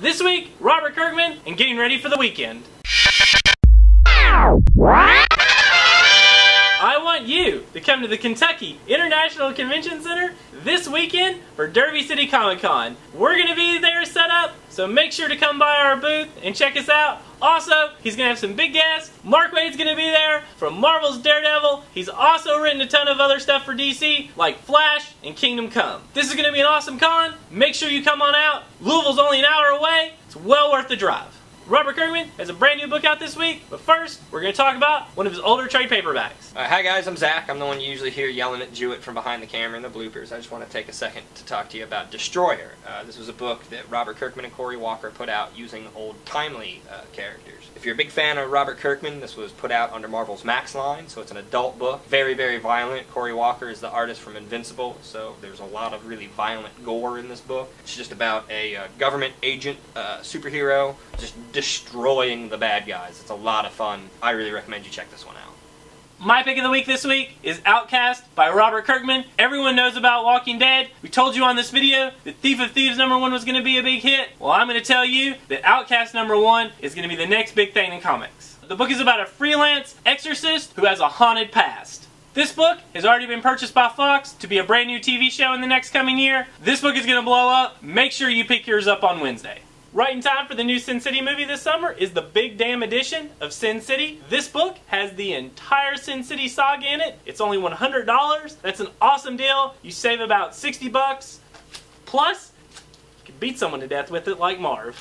This week, Robert Kirkman and getting ready for the weekend. I want you to come to the Kentucky International Convention Center this weekend for Derby City Comic Con. We're going to be there set up, so make sure to come by our booth and check us out. Also, he's going to have some big guests. Mark Waid's going to be there from Marvel's Daredevil. He's also written a ton of other stuff for DC, like Flash and Kingdom Come. This is going to be an awesome con. Make sure you come on out. Louisville's only an hour away. It's well worth the drive. Robert Kirkman has a brand new book out this week, but first, we're going to talk about one of his older trade paperbacks. Hi guys, I'm Zach. I'm the one you usually hear yelling at Jewett from behind the camera in the bloopers. I just want to take a second to talk to you about Destroyer. Uh, this was a book that Robert Kirkman and Cory Walker put out using old Timely uh, characters. If you're a big fan of Robert Kirkman, this was put out under Marvel's Max line, so it's an adult book. Very, very violent. Cory Walker is the artist from Invincible, so there's a lot of really violent gore in this book. It's just about a uh, government agent uh, superhero just destroying the bad guys. It's a lot of fun. I really recommend you check this one out. My pick of the week this week is Outcast by Robert Kirkman. Everyone knows about Walking Dead. We told you on this video that Thief of Thieves number one was going to be a big hit. Well, I'm going to tell you that Outcast number one is going to be the next big thing in comics. The book is about a freelance exorcist who has a haunted past. This book has already been purchased by Fox to be a brand new TV show in the next coming year. This book is going to blow up. Make sure you pick yours up on Wednesday. Right in time for the new Sin City movie this summer is the Big Damn edition of Sin City. This book has the entire Sin City saga in it. It's only $100. That's an awesome deal. You save about 60 bucks. Plus, you can beat someone to death with it like Marv.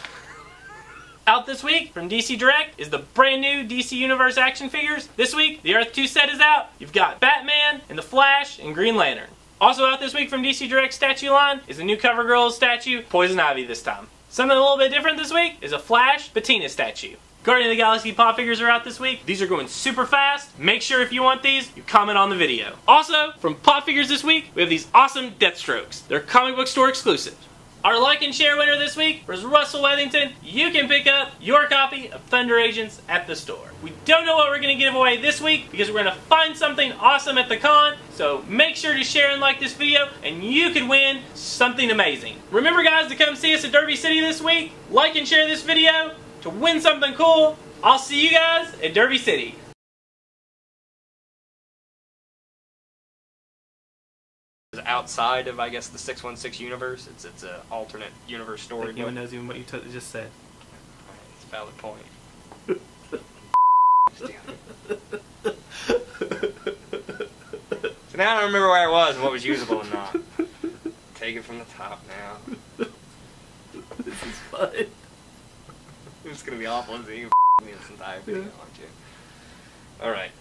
Out this week from DC Direct is the brand new DC Universe action figures. This week, the Earth 2 set is out. You've got Batman and the Flash and Green Lantern. Also out this week from DC Direct statue line is a new CoverGirl statue, Poison Ivy this time. Something a little bit different this week is a Flash Patina statue. Guardian of the Galaxy pop figures are out this week. These are going super fast. Make sure if you want these, you comment on the video. Also, from pop figures this week, we have these awesome Deathstrokes. They're comic book store exclusive. Our like and share winner this week was Russell Wethington. You can pick up your copy of Thunder Agents at the store. We don't know what we're going to give away this week because we're going to find something awesome at the con. So make sure to share and like this video and you could win something amazing. Remember guys to come see us at Derby City this week. Like and share this video to win something cool. I'll see you guys at Derby City. Outside of I guess the 616 universe. It's it's an alternate universe story. No one knows even what you just said. It's a valid point. so now I don't remember where I was and what was usable and not. Take it from the top now. this is fun. It's gonna be awful. It's gonna be this entire video, aren't you? All right.